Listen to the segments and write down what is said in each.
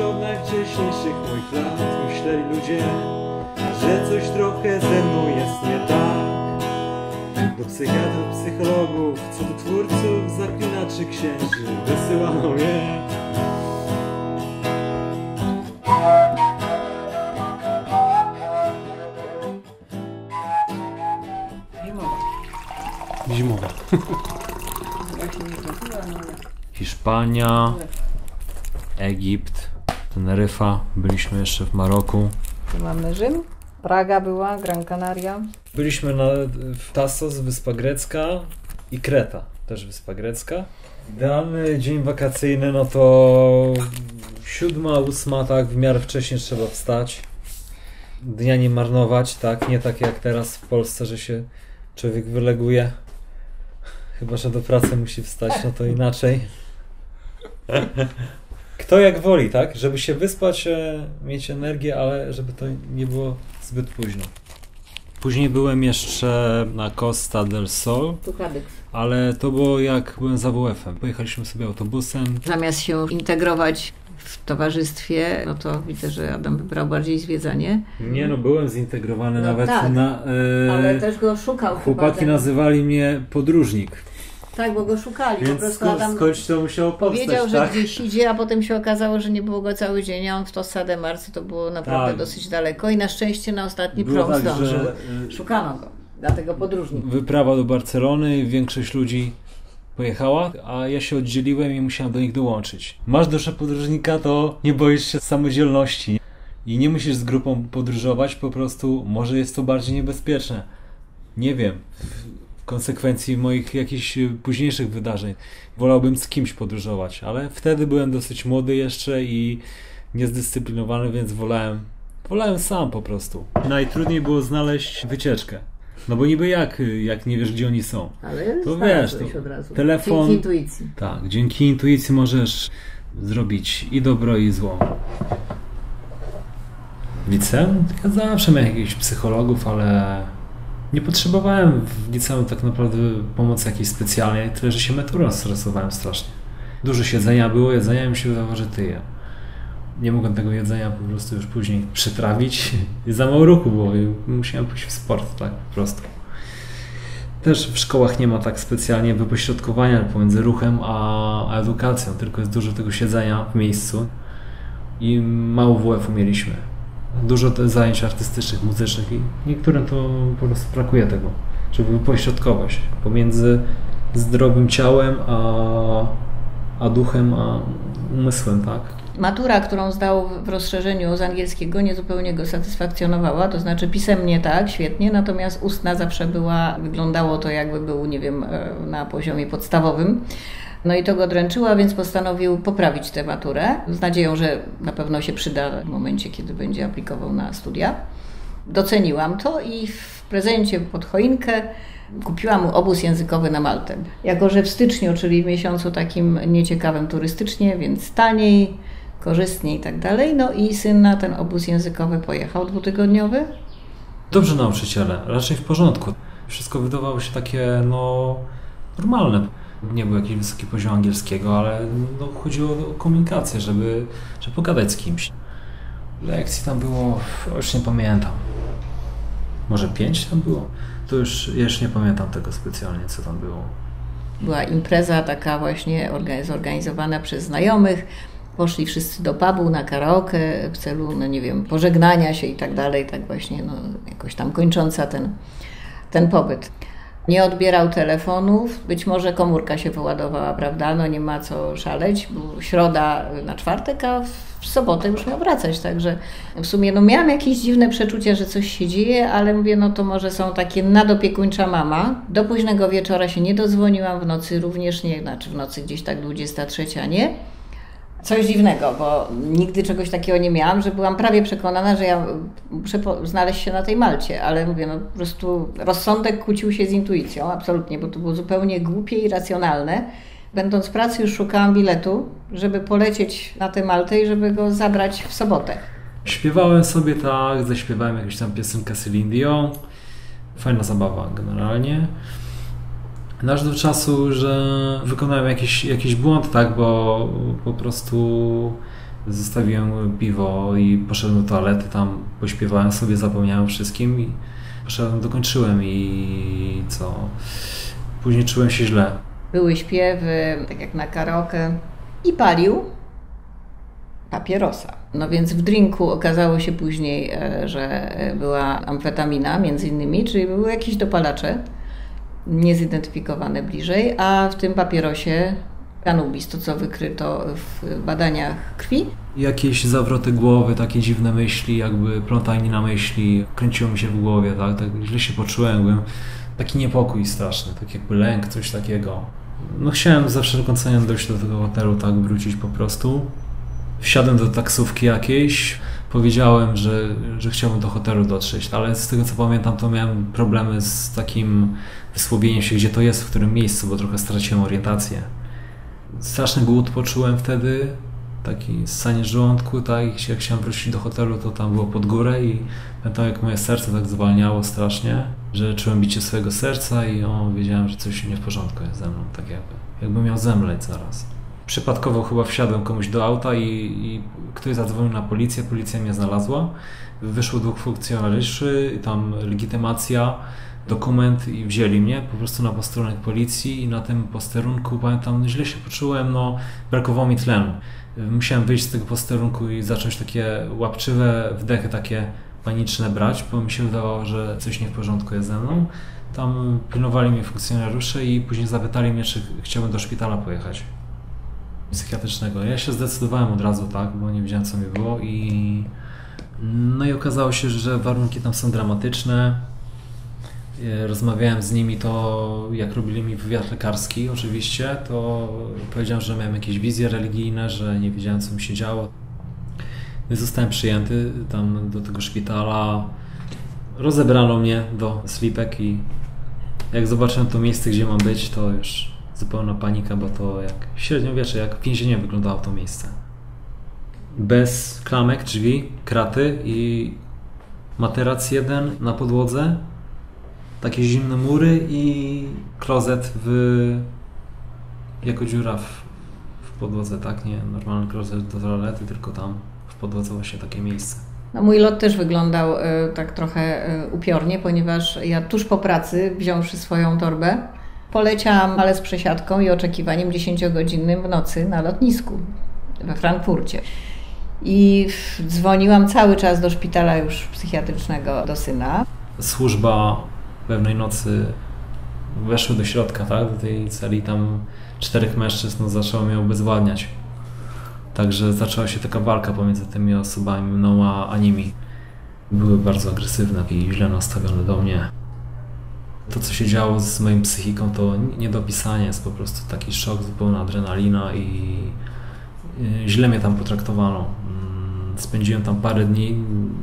kończowniach wcześniejszych moich lat myśleli ludzie, że coś trochę ze mną jest nie tak. Do psychiatrów, psychologów, cudotwórców, zaklinaczy księży wysyłano mnie. Zimowa. Zimowa. Właśnie nie trafiła, ale... Hiszpania, Egipt, Teneryfa, byliśmy jeszcze w Maroku. Tu mamy Rzym. Praga była, Gran Canaria. Byliśmy na, w Tassos, Wyspa Grecka i Kreta, też Wyspa Grecka. Idealny dzień wakacyjny, no to siódma, ósma, tak, w miarę wcześnie trzeba wstać. Dnia nie marnować, tak, nie tak jak teraz w Polsce, że się człowiek wyleguje. Chyba, że do pracy musi wstać, no to inaczej. Kto jak woli, tak? Żeby się wyspać, e, mieć energię, ale żeby to nie było zbyt późno. Później byłem jeszcze na Costa del Sol, Tu ale to było jak byłem za WF-em. Pojechaliśmy sobie autobusem. Zamiast się integrować w towarzystwie, no to widzę, że Adam wybrał bardziej zwiedzanie. Nie no, byłem zintegrowany No nawet tak, na... e, Ale też go szukał Chłopaki chyba. nazywali mnie podróżnik, Tak, bo go szukali. po więc prostu skąd, Adam skądś to musiało powstać, powiedział, że tak? gdzieś idzie, a potem się okazało, że nie było go cały dzień, a on w Tossa de Marcy to było naprawdę Tak. dosyć daleko i na szczęście na ostatni Było prom tak, zdążył. że Szukano go, dlatego podróżnik. wyprawa do Barcelony, większość ludzi pojechała, a ja się oddzieliłem i musiałem do nich dołączyć. Masz duszę podróżnika, to nie boisz się samodzielności i nie musisz z grupą podróżować, po prostu może jest to bardziej niebezpieczne. Nie wiem, konsekwencji moich jakichś y, późniejszych wydarzeń. Wolałbym z kimś podróżować, ale wtedy byłem dosyć młody jeszcze i niezdyscyplinowany, więc wolałem, wolałem sam po prostu. Najtrudniej było znaleźć wycieczkę. No bo niby jak, y, jak nie wiesz, gdzie oni są. Ale To wiesz, to od razu. telefon- Dzięki intuicji. Tak, dzięki intuicji możesz zrobić i dobro, i zło. Liceum? Ja zawsze miałem jakichś psychologów, ale nie potrzebowałem w liceum tak naprawdę pomocy jakiejś specjalnej, tyle że się maturą stresowałem strasznie. Dużo siedzenia było, jedzenia mi się wydawało, że tyję. Nie mogłem tego jedzenia po prostu już później przetrawić za mało ruchu było i musiałem pójść w sport, tak po prostu. Też w szkołach nie ma tak specjalnie wypośrodkowania pomiędzy ruchem a edukacją, tylko jest dużo tego siedzenia w miejscu i mało WF-u mieliśmy. Dużo zajęć artystycznych, muzycznych i niektórym to po prostu brakuje tego, żeby wypośrodkować pomiędzy zdrowym ciałem a, a duchem, a umysłem, tak? Matura, którą zdał w rozszerzeniu z angielskiego, nie zupełnie go satysfakcjonowała, to znaczy pisemnie tak, świetnie, natomiast ustna zawsze była, wyglądało to jakby był, nie wiem, e, na poziomie podstawowym. No i to go dręczyło, więc postanowił poprawić tę maturę, z nadzieją, że na pewno się przyda w momencie, kiedy będzie aplikował na studia. Doceniłam to i w prezencie pod choinkę kupiłam mu obóz językowy na Maltę. Jako, że w styczniu, czyli w miesiącu takim nieciekawym turystycznie, więc taniej, korzystniej i tak dalej. No i syn na ten obóz językowy pojechał dwutygodniowy. Dobrze nauczyciele, raczej w porządku. Wszystko wydawało się takie, no, normalne. Nie był jakiś wysoki poziom angielskiego, ale no, chodziło o komunikację, żeby, żeby pogadać z kimś. Lekcji tam było, już nie pamiętam. Może pięć tam było? To już, już nie pamiętam tego specjalnie, co tam było. Była impreza taka właśnie orga- zorganizowana przez znajomych. Poszli wszyscy do pubu na karaoke w celu, no nie wiem, pożegnania się i tak dalej, tak właśnie, no jakoś tam kończąca ten, ten pobyt. Nie odbierał telefonów, być może komórka się wyładowała, prawda? No nie ma co szaleć, bo środa na czwartek, a w sobotę już miał wracać, także w sumie no miałam jakieś dziwne przeczucie, że coś się dzieje, ale mówię, no to może są takie nadopiekuńcza mama. Do późnego wieczora się nie dodzwoniłam, w nocy również nie, znaczy w nocy gdzieś tak 23 nie. Coś dziwnego, bo nigdy czegoś takiego nie miałam, że byłam prawie przekonana, że ja muszę po- znaleźć się na tej Malcie, ale mówię, no po prostu rozsądek kłócił się z intuicją, absolutnie, bo to było zupełnie głupie i racjonalne. Będąc w pracy już szukałam biletu, żeby polecieć na tę Maltę i żeby go zabrać w sobotę. Śpiewałem sobie tak, zaśpiewałem jakąś tam piosenkę Celine Dion. Fajna zabawa generalnie. Aż do czasu, że wykonałem jakiś, jakiś błąd, tak, bo po prostu Zostawiłem piwo i poszedłem do toalety, tam pośpiewałem sobie, zapomniałem wszystkim i poszedłem, dokończyłem i co? Później czułem się źle. Były śpiewy, tak jak na karaoke i palił papierosa. No więc w drinku okazało się później, e, że była amfetamina między innymi, czyli były jakieś dopalacze niezidentyfikowane bliżej, a w tym papierosie Kanubis, to co wykryto w badaniach krwi. Jakieś zawroty głowy, takie dziwne myśli, jakby plątanina myśli, kręciło mi się w głowie, tak, tak źle się poczułem, jakbym, taki niepokój straszny, tak jakby lęk, coś takiego. No chciałem za wszelką cenę dojść do tego hotelu, tak, wrócić po prostu. Wsiadłem do taksówki jakiejś, powiedziałem, że, że chciałbym do hotelu dotrzeć, ale z tego co pamiętam, to miałem problemy z takim wysłowieniem się, gdzie to jest, w którym miejscu, bo trochę straciłem orientację straszny głód poczułem wtedy, taki stanie żołądku, tak, jak chciałem wrócić do hotelu, to tam było pod górę i pamiętam jak moje serce tak zwalniało strasznie, że czułem bicie swojego serca i o, wiedziałem, że coś nie w porządku jest ze mną, tak jakby, jakby miał zemleć zaraz. Przypadkowo chyba wsiadłem komuś do auta i, i ktoś zadzwonił na policję, policja mnie znalazła, wyszło dwóch funkcjonariuszy, tam legitymacja, dokument i wzięli mnie po prostu na posterunek policji i na tym posterunku pamiętam, źle się poczułem, no brakowało mi tlenu. Musiałem wyjść z tego posterunku i zacząć takie łapczywe wdechy, takie paniczne brać, bo mi się wydawało, że coś nie w porządku jest ze mną. Tam pilnowali mnie funkcjonariusze i później zapytali mnie, czy chciałbym do szpitala pojechać psychiatrycznego. Ja się zdecydowałem od razu, tak, bo nie wiedziałem, co mi było i no i okazało się, że warunki tam są dramatyczne E, rozmawiałem z nimi, to jak robili mi wywiad lekarski oczywiście, to powiedziałem, że miałem jakieś wizje religijne, że nie wiedziałem co mi się działo. No zostałem przyjęty tam do tego szpitala. Rozebrano mnie do slipek i jak zobaczyłem to miejsce, gdzie mam być, to już zupełna panika, bo to jak średniowiecze, jak więzienie wyglądało to miejsce. Bez klamek, drzwi, kraty i materac jeden na podłodze, takie zimne mury i klozet w, jako dziura w, w podłodze, tak? Nie normalny klozet do toalety, tylko tam w podłodze właśnie takie miejsce. No, mój lot też wyglądał y, tak trochę y, upiornie, ponieważ ja tuż po pracy, wziąwszy swoją torbę, poleciałam, ale z przesiadką i oczekiwaniem 10-godzinnym w nocy na lotnisku we Frankfurcie. I dzwoniłam cały czas do szpitala już psychiatrycznego do syna. Służba pewnej nocy weszły do środka, tak, do tej celi tam czterech mężczyzn no, zaczęło mnie obezwładniać. Także zaczęła się taka walka pomiędzy tymi osobami, mną a, nimi. Były bardzo agresywne i źle nastawione do mnie. To, co się działo z moją psychiką, to niedopisanie, jest po prostu taki szok, zupełna adrenalina i źle mnie tam potraktowano. Mm, spędziłem tam parę dni,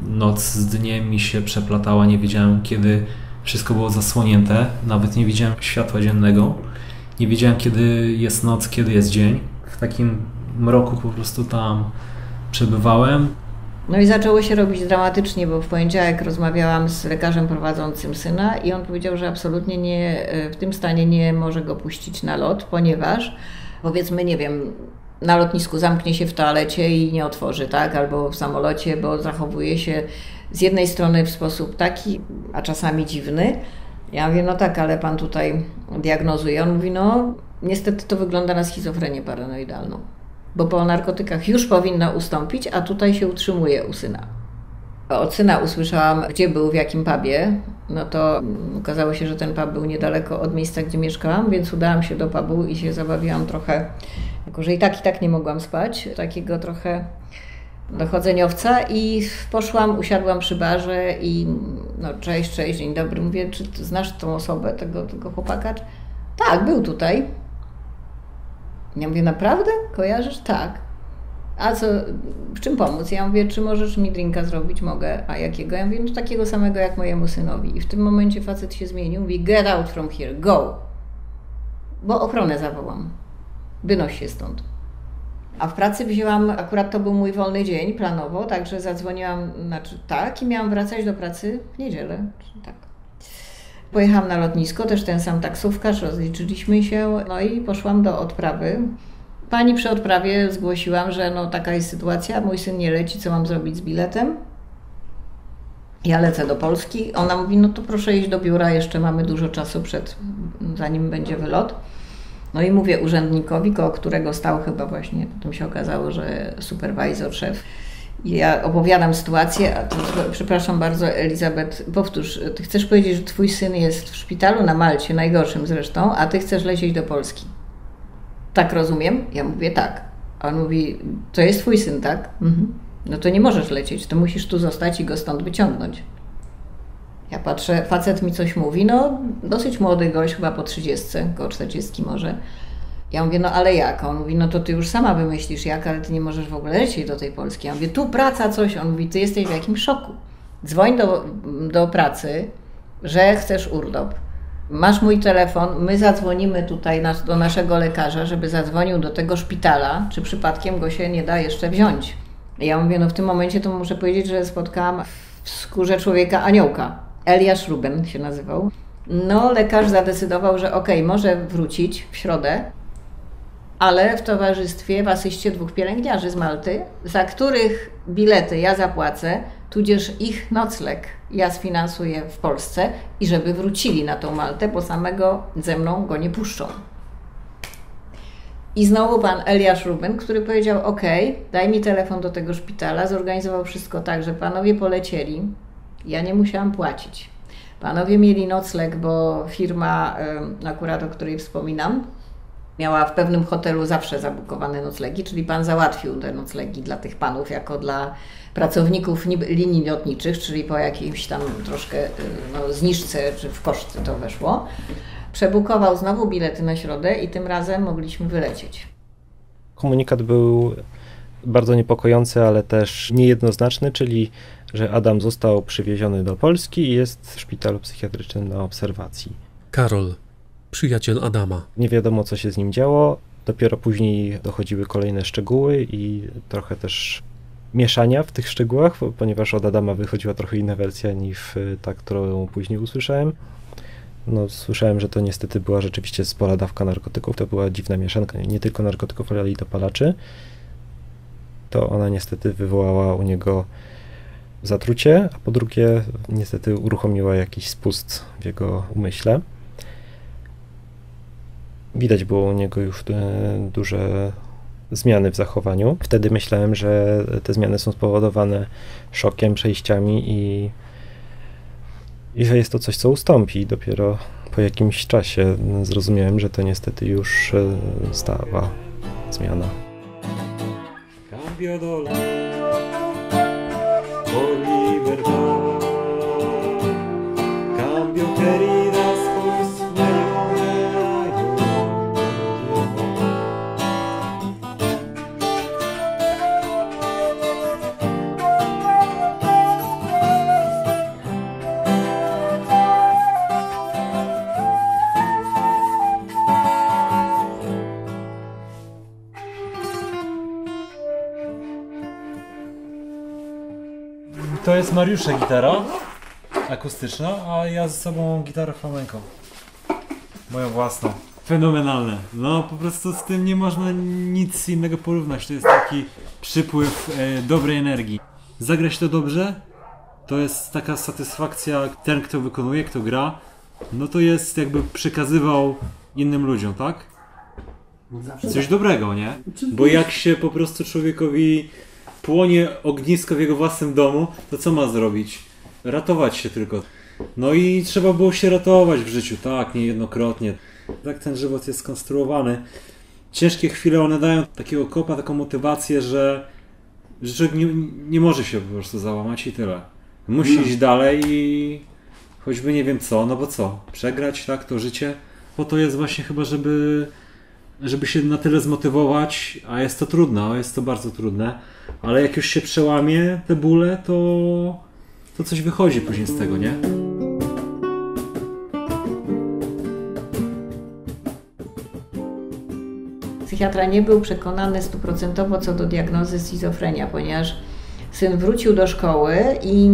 noc z dniem mi się przeplatała, nie wiedziałem kiedy wszystko było zasłonięte, nawet nie widziałem światła dziennego. Nie wiedziałem, kiedy jest noc, kiedy jest dzień. W takim mroku po prostu tam przebywałem. No i zaczęło się robić dramatycznie, bo w poniedziałek rozmawiałam z lekarzem prowadzącym syna i on powiedział, że absolutnie nie, w tym stanie nie może go puścić na lot, ponieważ powiedzmy, nie wiem, na lotnisku zamknie się w toalecie i nie otworzy, tak? Albo w samolocie, bo zachowuje się z jednej strony w sposób taki, a czasami dziwny. Ja mówię, no tak, ale pan tutaj diagnozuje. On mówi, no niestety to wygląda na schizofrenię paranoidalną, bo po narkotykach już powinna ustąpić, a tutaj się utrzymuje u syna. Od syna usłyszałam, gdzie był, w jakim pubie. No to okazało się, że ten pub był niedaleko od miejsca, gdzie mieszkałam, więc udałam się do pubu i się zabawiłam trochę, jako że i tak, i tak nie mogłam spać. Takiego trochę dochodzeniowca i poszłam, usiadłam przy barze i no cześć, cześć, dzień dobry. Mówię, czy znasz tą osobę, tego, tego chłopaka? Tak, był tutaj. Ja mówię, naprawdę? Kojarzysz? Tak. A co, w czym pomóc? Ja mówię, czy możesz mi drinka zrobić? Mogę. A jakiego? Ja mówię, no takiego samego jak mojemu synowi. I w tym momencie facet się zmienił. Mówi, get out from here, go. Bo ochronę zawołam. Wynoś się stąd. A w pracy wzięłam, akurat to był mój wolny dzień planowo, także zadzwoniłam, znaczy tak, i miałam wracać do pracy w niedzielę. Tak. Pojechałam na lotnisko, też ten sam taksówkarz, rozliczyliśmy się, no i poszłam do odprawy. Pani przy odprawie zgłosiłam, że no taka jest sytuacja, mój syn nie leci, co mam zrobić z biletem? Ja lecę do Polski. Ona mówi, no to proszę iść do biura, jeszcze mamy dużo czasu przed, zanim będzie wylot. No i mówię urzędnikowi, koło którego stał chyba właśnie, potem się okazało, że superwizor, szef. Ja opowiadam sytuację, a to, przepraszam bardzo, Elizabeth, powtórz, ty chcesz powiedzieć, że twój syn jest w szpitalu na Malcie, najgorszym zresztą, a ty chcesz lecieć do Polski. Tak rozumiem? Ja mówię tak. A on mówi, to jest twój syn, tak? Mhm. No to nie możesz lecieć, to musisz tu zostać i go stąd wyciągnąć. Ja patrzę, facet mi coś mówi, no dosyć młody gość, chyba po 30, około 40 może. Ja mówię, no ale jak? On mówi, no to ty już sama wymyślisz jak, ale ty nie możesz w ogóle lecieć do tej Polski. Ja mówię, tu praca, coś. On mówi, ty jesteś w jakimś szoku. Dzwoń do, do pracy, że chcesz urlop. Masz mój telefon, my zadzwonimy tutaj do naszego lekarza, żeby zadzwonił do tego szpitala, czy przypadkiem go się nie da jeszcze wziąć. Ja mówię, no w tym momencie to muszę powiedzieć, że spotkałam w skórze człowieka aniołka. Eliasz Ruben się nazywał. No, lekarz zadecydował, że okej, okay, może wrócić w środę, ale w towarzystwie, w asyście dwóch pielęgniarzy z Malty, za których bilety ja zapłacę, tudzież ich nocleg ja sfinansuję w Polsce i żeby wrócili na tą Maltę, bo samego ze mną go nie puszczą. I znowu pan Eliasz Ruben, który powiedział: OK, daj mi telefon do tego szpitala, zorganizował wszystko tak, że panowie polecieli, ja nie musiałam płacić. Panowie mieli nocleg, bo firma, akurat o której wspominam, miała w pewnym hotelu zawsze zabukowane noclegi, czyli pan załatwił te noclegi dla tych panów jako dla pracowników linii lotniczych, czyli po jakimś tam troszkę y, no, zniżce czy w koszty to weszło. Przebukował znowu bilety na środę i tym razem mogliśmy wylecieć. Komunikat był bardzo niepokojący, ale też niejednoznaczny, czyli że Adam został przywieziony do Polski i jest w szpitalu psychiatrycznym na obserwacji. Karol, przyjaciel Adama. Nie wiadomo, co się z nim działo. Dopiero później dochodziły kolejne szczegóły i trochę też mieszania w tych szczegółach, ponieważ od Adama wychodziła trochę inna wersja niż ta, którą później usłyszałem. No, słyszałem, że to niestety była rzeczywiście spora dawka narkotyków. To była dziwna mieszanka, nie tylko narkotyków, ale i dopalaczy. To ona niestety wywołała u niego zatrucie, a po drugie niestety uruchomiła jakiś spust w jego umyśle. Widać było u niego już duże zmiany w zachowaniu. Wtedy myślałem, że te zmiany są spowodowane szokiem, przejściami i, i że jest to coś, co ustąpi. Dopiero po jakimś czasie zrozumiałem, że to niestety już e, stała zmiana. Cambio To jest Mariusza gitara akustyczna, a ja ze sobą gitarę flamenco. Moją własną. Fenomenalne. No po prostu z tym nie można nic innego porównać. To jest taki przypływ e, dobrej energii. Zagrać to dobrze, to jest taka satysfakcja. Ten, kto wykonuje, kto gra, no to jest jakby przekazywał innym ludziom, tak? Coś dobrego, nie? Bo jak się po prostu człowiekowi płonie ognisko w jego własnym domu, to co ma zrobić? Ratować się tylko. No i trzeba było się ratować w życiu, tak, niejednokrotnie. Tak ten żywot jest skonstruowany. Ciężkie chwile one dają takiego kopa, taką motywację, że, że człowiek nie, nie może się po prostu załamać i tyle. Musi no. iść dalej i choćby nie wiem co, no bo co? Przegrać, tak, to życie? Po to jest właśnie chyba, żeby, żeby się na tyle zmotywować, a jest to trudne, jest to bardzo trudne ale jak już się przełamie te bóle, to, to coś wychodzi później z tego, nie? Psychiatra nie był przekonany stuprocentowo co do diagnozy schizofrenia, ponieważ syn wrócił do szkoły i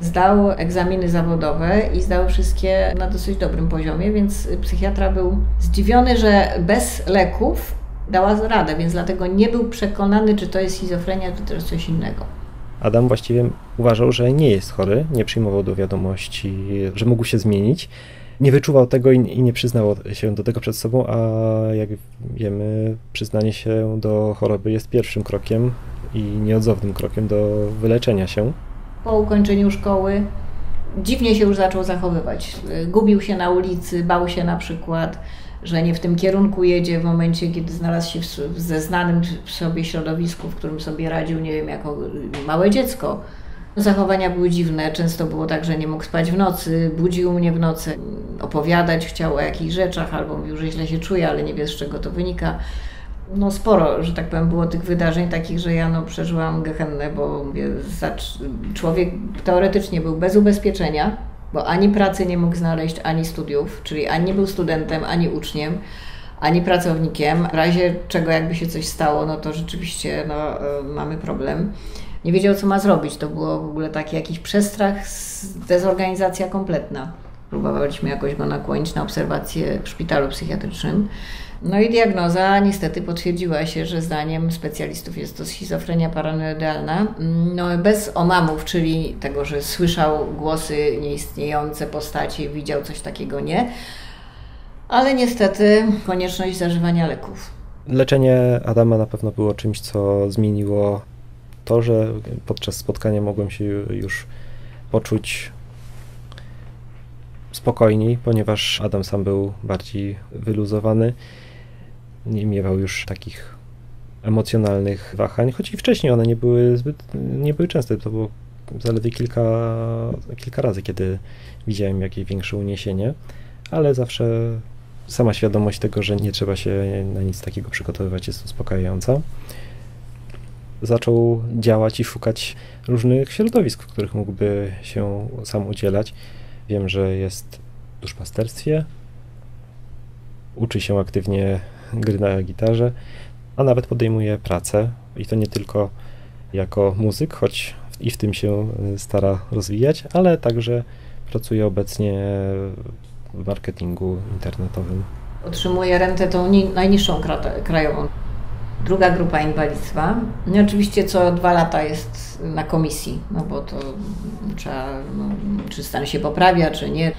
zdał egzaminy zawodowe i zdał wszystkie na dosyć dobrym poziomie, więc psychiatra był zdziwiony, że bez leków dała radę, więc dlatego nie był przekonany, czy to jest schizofrenia, czy jest coś innego. Adam właściwie uważał, że nie jest chory, nie przyjmował do wiadomości, że mógł się zmienić. Nie wyczuwał tego i nie przyznawał się do tego przed sobą, a jak wiemy, przyznanie się do choroby jest pierwszym krokiem i nieodzownym krokiem do wyleczenia się. Po ukończeniu szkoły dziwnie się już zaczął zachowywać. Gubił się na ulicy, bał się na przykład, że nie w tym kierunku jedzie w momencie, kiedy znalazł się w, ze znanym sobie środowisku, w którym sobie radził, nie wiem, jako małe dziecko. Zachowania były dziwne, często było tak, że nie mógł spać w nocy, budził mnie w nocy, opowiadać chciał o jakichś rzeczach, albo mówił, że źle się czuje, ale nie wie z czego to wynika. No sporo, że tak powiem, było tych wydarzeń takich, że ja no, przeżyłam gehennę, bo mówię, człowiek teoretycznie był bez ubezpieczenia, bo ani pracy nie mógł znaleźć, ani studiów, czyli ani nie był studentem, ani uczniem, ani pracownikiem. W razie czego jakby się coś stało, no to rzeczywiście no, e, mamy problem. Nie wiedział, co ma zrobić. To było w ogóle taki jakiś przestrach, dezorganizacja kompletna. Próbowaliśmy jakoś go nakłonić na obserwację w szpitalu psychiatrycznym. No i diagnoza niestety potwierdziła się, że zdaniem specjalistów jest to schizofrenia paranoidalna. No, bez omamów, czyli tego, że słyszał głosy nieistniejące, postaci, widział coś takiego, nie. Ale niestety konieczność zażywania leków. Leczenie Adama na pewno było czymś, co zmieniło to, że podczas spotkania mogłem się już poczuć spokojniej, ponieważ Adam sam był bardziej wyluzowany nie miewał już takich emocjonalnych wahań, choć i wcześniej one nie były zbyt, nie były częste, to było zaledwie kilka, kilka razy, kiedy widziałem jakieś większe uniesienie, ale zawsze sama świadomość tego, że nie trzeba się na nic takiego przygotowywać jest uspokajająca. Zaczął działać i szukać różnych środowisk, w których mógłby się sam udzielać. Wiem, że jest w duszpasterstwie, uczy się aktywnie gry na gitarze, a nawet podejmuje pracę i to nie tylko jako muzyk, choć i w tym się stara rozwijać, ale także pracuje obecnie w marketingu internetowym. Otrzymuje rentę tą najniższą krajową. Druga grupa inwalidztwa. No oczywiście co dwa lata jest na komisji, no bo to trzeba, no, czy stan się poprawia, czy nie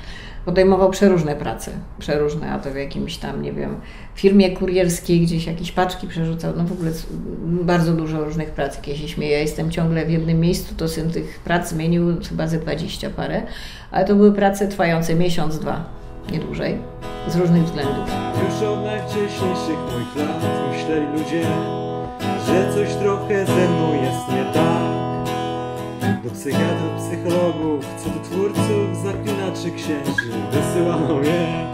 podejmował przeróżne prace, przeróżne, a to w jakimś tam, nie wiem, firmie kurierskiej gdzieś jakieś paczki przerzucał, no w ogóle bardzo dużo różnych prac, jakie się śmieję. Ja jestem ciągle w jednym miejscu, to syn tych prac zmienił chyba ze 20 parę, ale to były prace trwające miesiąc, dwa, nie dłużej, z różnych względów. Już od najwcześniejszych moich lat myśleli ludzie, że coś trochę ze mną jest nie tak. Do psychiatrów, psychologów, cudotwórców, zaklinaczy księży wysyłano mnie.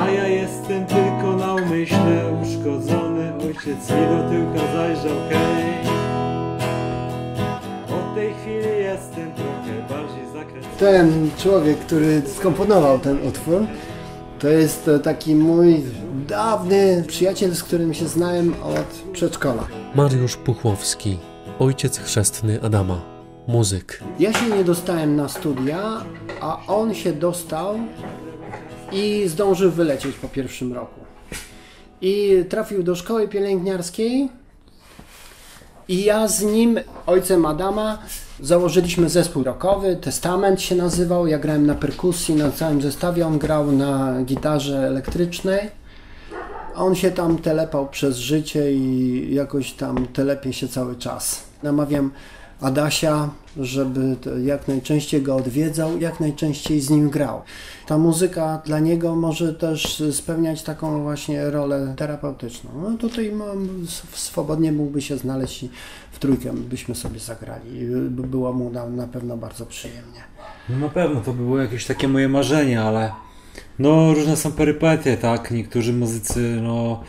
A ja jestem tylko na umyśle uszkodzony, ojciec mi do tyłka zajrzał, hej. Od tej chwili jestem trochę bardziej zakręcony. Ten człowiek, który skomponował ten utwór, to jest taki mój dawny przyjaciel, z którym się znałem od przedszkola. Mariusz Puchłowski ojciec chrzestny Adama, muzyk. Ja się nie dostałem na studia, a on się dostał i zdążył wylecieć po pierwszym roku. I trafił do szkoły pielęgniarskiej i ja z nim, ojcem Adama, założyliśmy zespół rockowy, Testament się nazywał, ja grałem na perkusji, na całym zestawie, on grał na gitarze elektrycznej. On się tam telepał przez życie i jakoś tam telepie się cały czas. Namawiam Adasia, żeby jak najczęściej go odwiedzał, jak najczęściej z nim grał. Ta muzyka dla niego może też spełniać taką właśnie rolę terapeutyczną. No tutaj swobodnie mógłby się znaleźć i w trójkę byśmy sobie zagrali. By było mu na, na pewno bardzo przyjemnie. No na pewno to by było jakieś takie moje marzenie, ale no różne są perypetie, tak? Niektórzy muzycy no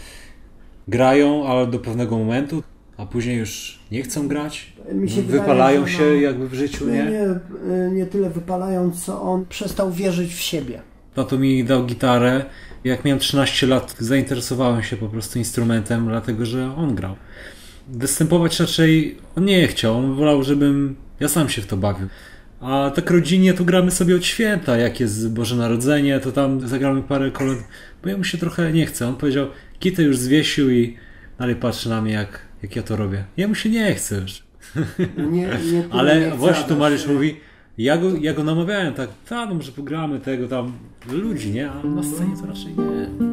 grają, ale do pewnego momentu a później już nie chcą grać? Wypalają się no, jakby w życiu, nie? nie? Nie tyle wypalają, co on przestał wierzyć w siebie. Tato mi dał gitarę. Jak miałem 13 lat, zainteresowałem się po prostu instrumentem, dlatego że on grał. Występować raczej on nie chciał. On wolał, żebym ja sam się w to bawił. A tak rodzinnie to gramy sobie od święta, jak jest Boże Narodzenie, to tam zagramy parę kolor, bo ja mu się trochę nie chce. On powiedział, kitę już zwiesił i dalej patrzy na mnie, jak, jak ja to robię. Ja mu się nie chce. Nie, nie, Ale nie właśnie tu. Mariusz mówi, ja go, ja go namawiałem tak, tak, no może pogramy tego tam ludzi, nie? A na scenie to raczej nie.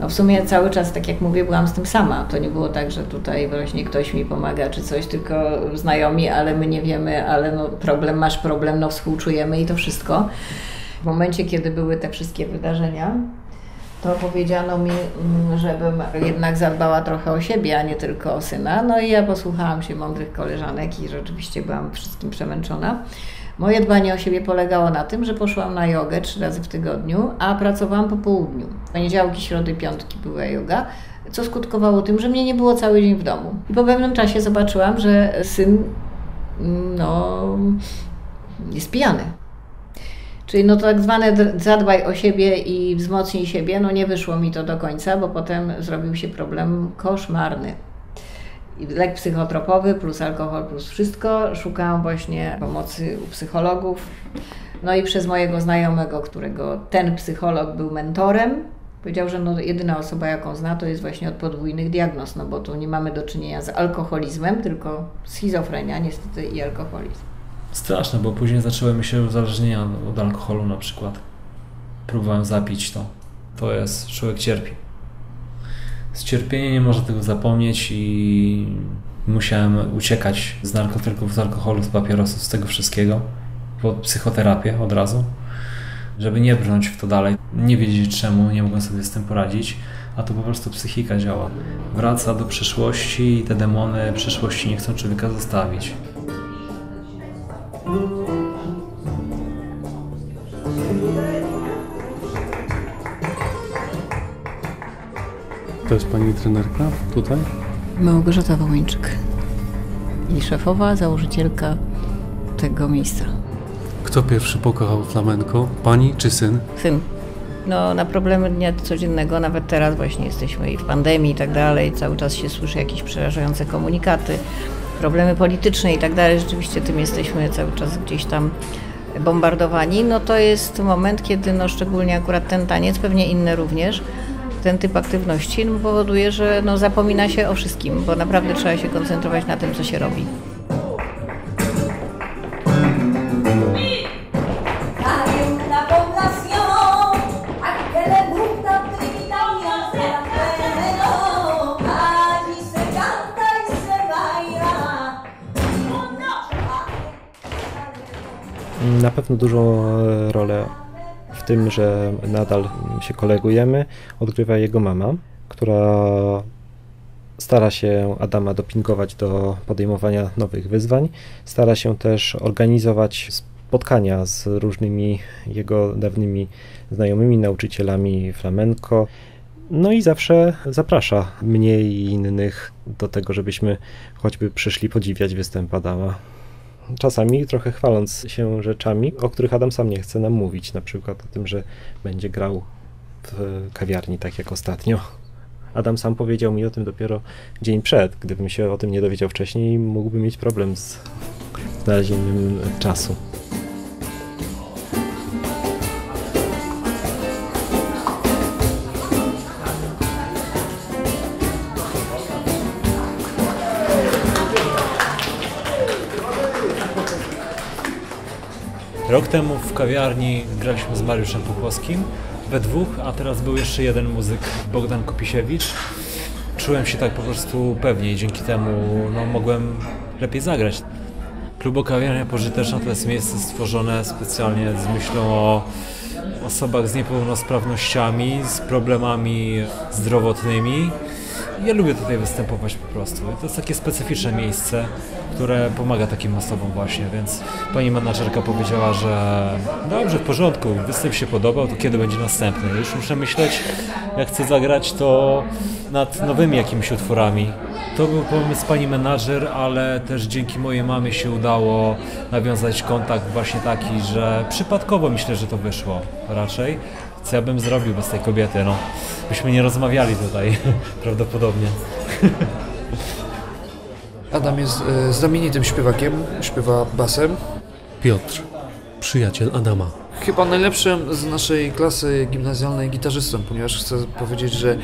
No w sumie cały czas, tak jak mówię, byłam z tym sama. To nie było tak, że tutaj właśnie ktoś mi pomaga czy coś, tylko znajomi, ale my nie wiemy, ale no problem, masz problem, no współczujemy i to wszystko. W momencie, kiedy były te wszystkie wydarzenia, to powiedziano mi, mm, żebym jednak zadbała trochę o siebie, a nie tylko o syna. No i ja posłuchałam się mądrych koleżanek i rzeczywiście byłam wszystkim przemęczona. Moje dbanie o siebie polegało na tym, że poszłam na jogę trzy razy w tygodniu, a pracowałam po południu. Poniedziałki, środy, piątki była yoga, co skutkowało tym, że mnie nie było cały dzień w domu. I po pewnym czasie zobaczyłam, że syn mm, no, jest pijany. Czyli no tak zwane zadbaj o siebie i wzmocnij siebie, no nie wyszło mi to do końca, bo potem zrobił się problem koszmarny. Lek psychotropowy plus alkohol plus wszystko. Szukałam właśnie pomocy u psychologów. No i przez mojego znajomego, którego ten psycholog był mentorem, powiedział, że no jedyna osoba, jaką zna, to jest właśnie od podwójnych diagnoz, no bo tu nie mamy do czynienia z alkoholizmem, tylko schizofrenia niestety i alkoholizm. Straszne, bo później zaczęły mi się uzależnienia od alkoholu na przykład. Próbowałem zapić to. To jest, człowiek cierpi. Z cierpienia nie można tego zapomnieć i musiałem uciekać z narkotyków, z alkoholu, z papierosów, z tego wszystkiego. Po psychoterapię od razu, żeby nie brnąć w to dalej. Nie wiedzieć czemu, nie mogłem sobie z tym poradzić, a to po prostu psychika działa. Wraca do przeszłości i te demony przeszłości nie chcą człowieka zostawić. Jest pani trenerka tutaj? Małgorzata Wołyńczyk i szefowa, założycielka tego miejsca. Kto pierwszy pokochał flamenko? Pani czy syn? Syn. No, na problemy dnia codziennego, nawet teraz właśnie jesteśmy i w pandemii i tak dalej, cały czas się słyszy jakieś przerażające komunikaty, problemy polityczne i tak dalej, rzeczywiście tym jesteśmy cały czas gdzieś tam bombardowani, no to jest moment, kiedy no szczególnie akurat ten taniec, pewnie inne również, ten typ aktywności no, powoduje, że no, zapomina się o wszystkim, bo naprawdę trzeba się koncentrować na tym, co się robi. Na pewno dużą rolę tym, że nadal się kolegujemy, odgrywa jego mama, która stara się Adama dopingować do podejmowania nowych wyzwań. Stara się też organizować spotkania z różnymi jego dawnymi znajomymi, nauczycielami flamenco. No i zawsze zaprasza mnie i innych do tego, żebyśmy choćby przyszli podziwiać występ Adama czasami trochę chwaląc się rzeczami, o których Adam sam nie chce nam mówić, na przykład o tym, że będzie grał w kawiarni, tak jak ostatnio. Adam sam powiedział mi o tym dopiero dzień przed. Gdybym się o tym nie dowiedział wcześniej, mógłbym mieć problem z znalezieniem czasu. Rok temu w kawiarni graliśmy z Mariuszem Puchowskim we dwóch, a teraz był jeszcze jeden muzyk, Bogdan Kopisiewicz. Czułem się tak po prostu pewniej, dzięki temu no, mogłem lepiej zagrać. Klubo Kawiarnia Pożyteczna to jest miejsce stworzone specjalnie z myślą o osobach z niepełnosprawnościami, z problemami zdrowotnymi. Ja lubię tutaj występować po prostu. To jest takie specyficzne miejsce, które pomaga takim osobom właśnie, więc pani menadżerka powiedziała, że dobrze, w porządku, występ się podobał, to kiedy będzie następny? Już muszę myśleć, jak chcę zagrać, to nad nowymi jakimiś utworami. To był pomysł pani menadżer, ale też dzięki mojej mamie się udało nawiązać kontakt właśnie taki, że przypadkowo myślę, że to wyszło raczej. Co ja bym zrobił bez tej kobiety, no. Byśmy nie rozmawiali tutaj, prawdopodobnie. Adam jest e, znamienitym śpiewakiem, śpiewa basem. Piotr, przyjaciel Adama. Chyba najlepszym z naszej klasy gimnazjalnej gitarzystą, ponieważ chcę powiedzieć, że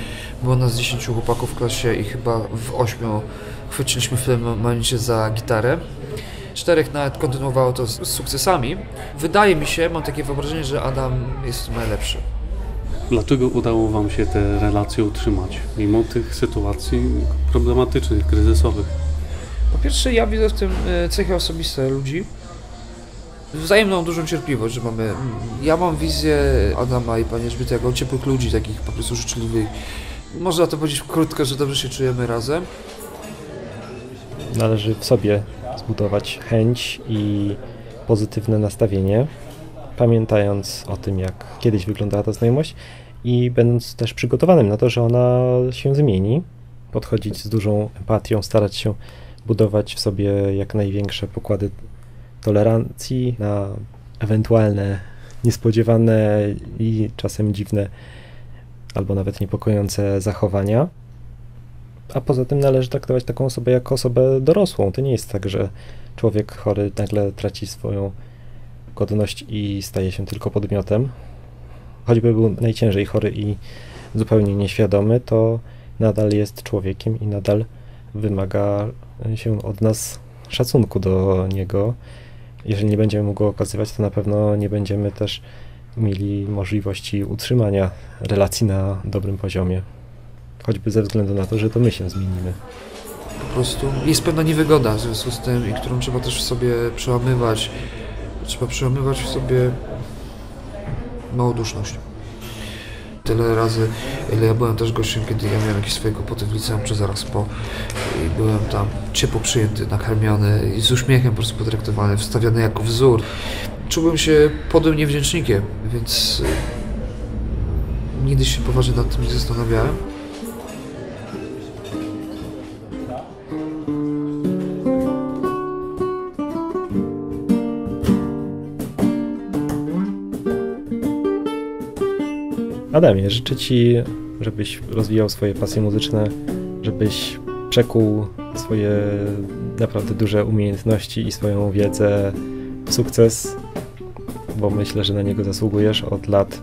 było nas 10 chłopaków w klasie i chyba w 8 chwyciliśmy w tym momencie za gitarę. Czterech nawet kontynuowało to z, z sukcesami. Wydaje mi się, mam takie wyobrażenie, że Adam jest najlepszy. Dlaczego udało Wam się te relacje utrzymać, mimo tych sytuacji problematycznych, kryzysowych? Po pierwsze, ja widzę w tym e, cechy osobiste ludzi. Wzajemną dużą cierpliwość, że mamy. Ja mam wizję Adama i pani Elżbiety jako ciepłych ludzi, takich po prostu życzliwych. Można to powiedzieć krótko, że dobrze się czujemy razem. Należy w sobie zbudować chęć i pozytywne nastawienie, pamiętając o tym, jak kiedyś wyglądała ta znajomość i będąc też przygotowanym na to, że ona się zmieni, podchodzić z dużą empatią, starać się budować w sobie jak największe pokłady tolerancji na ewentualne niespodziewane i czasem dziwne albo nawet niepokojące zachowania. A poza tym należy traktować taką osobę jako osobę dorosłą. To nie jest tak, że człowiek chory nagle traci swoją godność i staje się tylko podmiotem. Choćby był najciężej chory i zupełnie nieświadomy, to nadal jest człowiekiem i nadal wymaga się od nas szacunku do niego. Jeżeli nie będziemy mu go okazywać, to na pewno nie będziemy też mieli możliwości utrzymania relacji na dobrym poziomie. Choćby ze względu na to, że to my się zmienimy. Po prostu jest pewna niewygoda w związku z tym, i którą trzeba też w sobie przełamywać. Trzeba przełamywać w sobie małoduszność. Tyle razy, ile ja byłem też gościem, kiedy ja miałem jakieś swoje kłopoty w liceum, czy zaraz po i byłem tam ciepło przyjęty, nakarmiony i z uśmiechem po prostu potraktowany, wstawiany jako wzór. Czułem się podłym niewdzięcznikiem, więc nigdy się poważnie nad tym nie zastanawiałem. Adamie, życzę Ci, żebyś rozwijał swoje pasje muzyczne, żebyś przekuł swoje naprawdę duże umiejętności i swoją wiedzę w sukces, bo myślę, że na niego zasługujesz. Od lat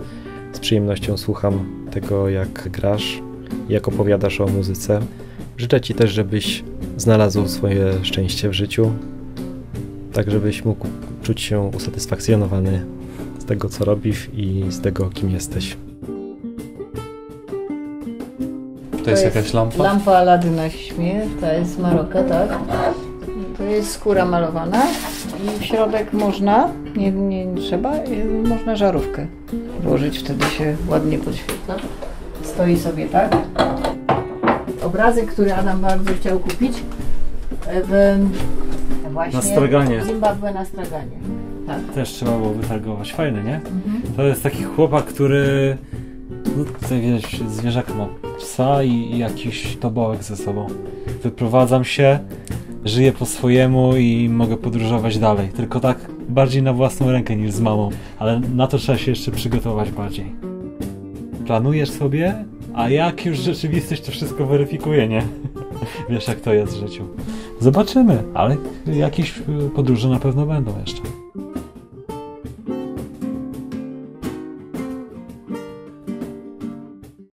z przyjemnością słucham tego, jak grasz, jak opowiadasz o muzyce. Życzę Ci też, żebyś znalazł swoje szczęście w życiu, tak żebyś mógł czuć się usatysfakcjonowany z tego, co robisz i z tego, kim jesteś. To jest jakaś lampa? Lampa Aladyna śmie, to jest Maroka, tak? To jest skóra malowana i w środek można, nie, nie, nie trzeba, y, można żarówkę włożyć, wtedy się ładnie podświetla. Stoi sobie tak. Obrazek, który Adam bardzo chciał kupić w właśnie Na straganie. w Zimbabwe na straganie. Tak. Też trzeba było wytargować. Fajny, nie? To jest taki chłopak, który no tutaj widać zwierzak ma psa i, jakiś tobołek ze sobą. Wyprowadzam się, żyję po swojemu i mogę podróżować dalej. Tylko tak bardziej na własną rękę niż z mamą. Ale na to trzeba się jeszcze przygotować bardziej. Planujesz sobie, a jak już rzeczywistość to wszystko weryfikuje, nie? Wiesz jak to jest w życiu. Zobaczymy, ale jakieś y, podróże na pewno będą jeszcze.